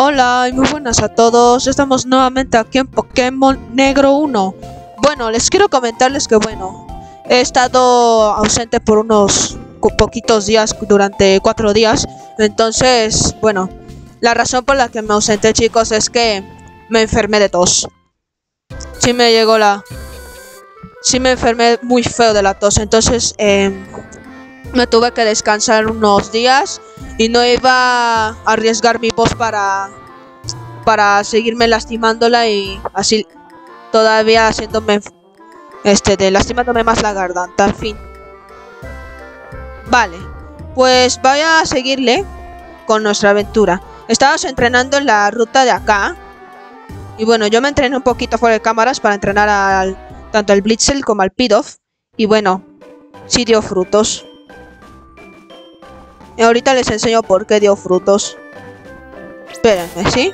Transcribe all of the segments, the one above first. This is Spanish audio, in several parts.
Hola y muy buenas a todos, estamos nuevamente aquí en Pokémon Negro 1 Bueno, les quiero comentarles que bueno, he estado ausente por unos poquitos días, durante cuatro días. Entonces, bueno, la razón por la que me ausenté chicos es que me enfermé de tos. Sí me llegó la... Sí me enfermé muy feo de la tos, entonces eh, me tuve que descansar unos días y no iba a arriesgar mi voz para para seguirme lastimándola y así todavía haciéndome este de lastimándome más la garganta, en fin. Vale, pues voy a seguirle con nuestra aventura. Estamos entrenando en la ruta de acá. Y bueno, yo me entrené un poquito fuera de cámaras para entrenar al, tanto al Blitzel como al Pidoff. Y bueno, sí dio frutos. Y ahorita les enseño por qué dio frutos. Espérenme, ¿sí?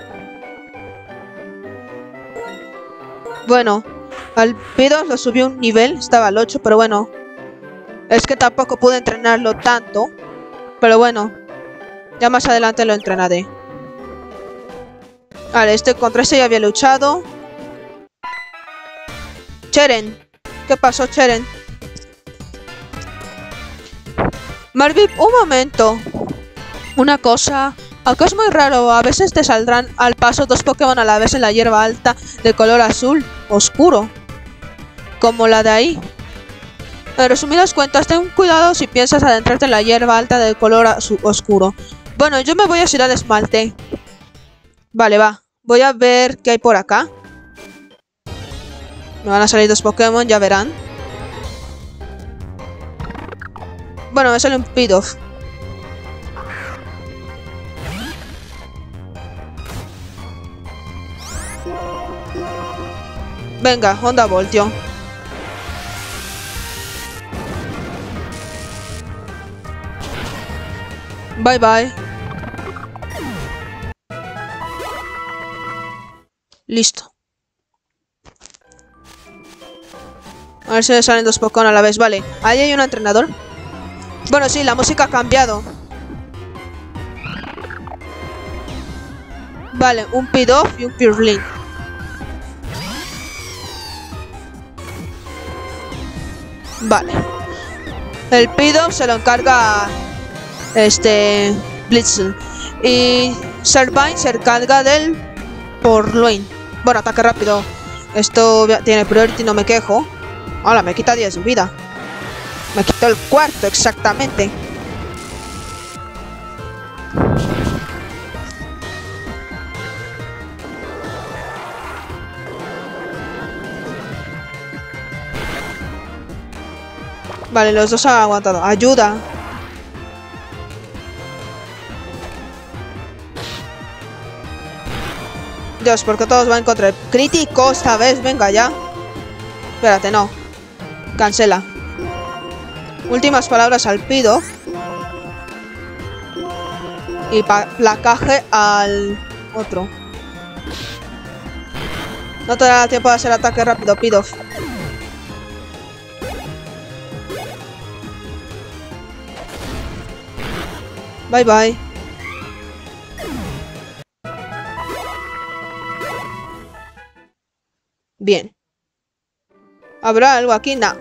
Bueno, al Pidoff lo subió un nivel, estaba al 8, pero bueno. Es que tampoco pude entrenarlo tanto. Pero bueno, ya más adelante lo entrenaré. Vale, este contra este ya había luchado. Cheren. ¿Qué pasó, Cheren? Marvin, un momento. Una cosa. Aunque es muy raro, a veces te saldrán al paso dos Pokémon a la vez en la hierba alta de color azul oscuro. Como la de ahí. En resumidas cuentas, ten cuidado si piensas adentrarte en la hierba alta de color oscuro. Bueno, yo me voy a Ciudad de Esmalte. Vale, va. Voy a ver qué hay por acá. Me van a salir dos Pokémon, ya verán. Bueno, me sale un Pidoff. Venga, onda voltio. Bye bye. Listo. A ver si me salen dos Pokémon a la vez. Vale, ahí hay un entrenador. Bueno, sí, la música ha cambiado. Vale, un Pidoff y un Pirlin. Vale. El Pidoff se lo encarga este Blitzen. Y Servine se encarga del Porloin. Bueno, ataque rápido. Esto tiene priority, no me quejo. Ahora me quita 10 de vida. Me quitó el cuarto, exactamente. Vale, los dos han aguantado. ¡Ayuda! Dios, porque todos van contra el crítico esta vez. Venga ya. Espérate, no. Cancela. Últimas palabras al pido. Y placaje al otro. No te da tiempo de hacer ataque rápido, pido. Bye bye. Bien. ¿Habrá algo aquí? No.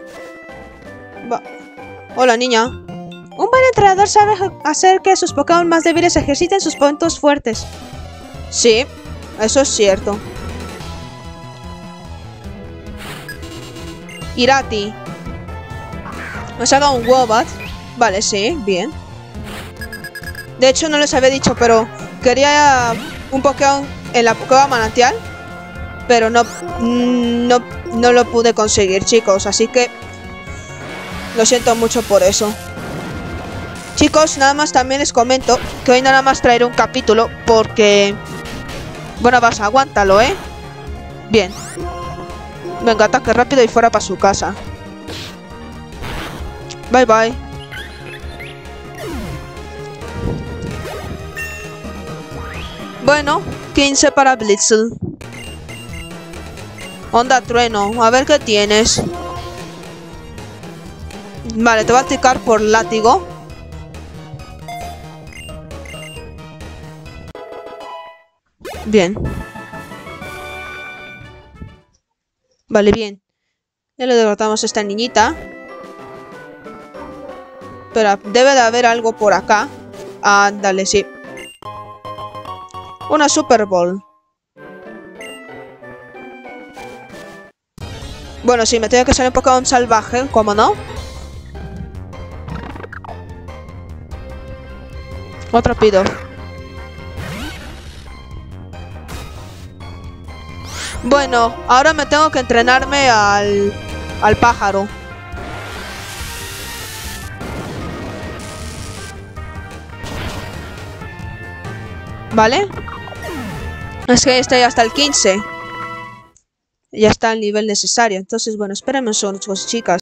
Hola, niña. Un buen entrenador sabe hacer que sus Pokémon más débiles ejerciten sus puntos fuertes. Sí, eso es cierto. Irati. Nos haga un Wobat. Vale, sí, bien. De hecho, no les había dicho, pero quería un Pokémon en la Pokémon manantial. Pero no, no, no lo pude conseguir, chicos. Así que lo siento mucho por eso. Chicos, nada más también les comento que hoy nada más traeré un capítulo porque... Bueno, vas, aguántalo, ¿eh? Bien. Venga, ataque rápido y fuera para su casa. Bye, bye. Bueno, 15 para Blitzel. Onda trueno, a ver qué tienes. Vale, te voy a ticar por látigo. Bien. Vale, bien. Ya le derrotamos a esta niñita. Pero debe de haber algo por acá. Ándale, sí. Una Super Bowl. Bueno, sí, me tengo que salir un Pokémon salvaje, ¿cómo no? Otro pido. Bueno, ahora me tengo que entrenarme al, al pájaro. ¿Vale? Es que estoy hasta el 15. Ya está el nivel necesario. Entonces, bueno, espérenme un segundo, chicos y chicas.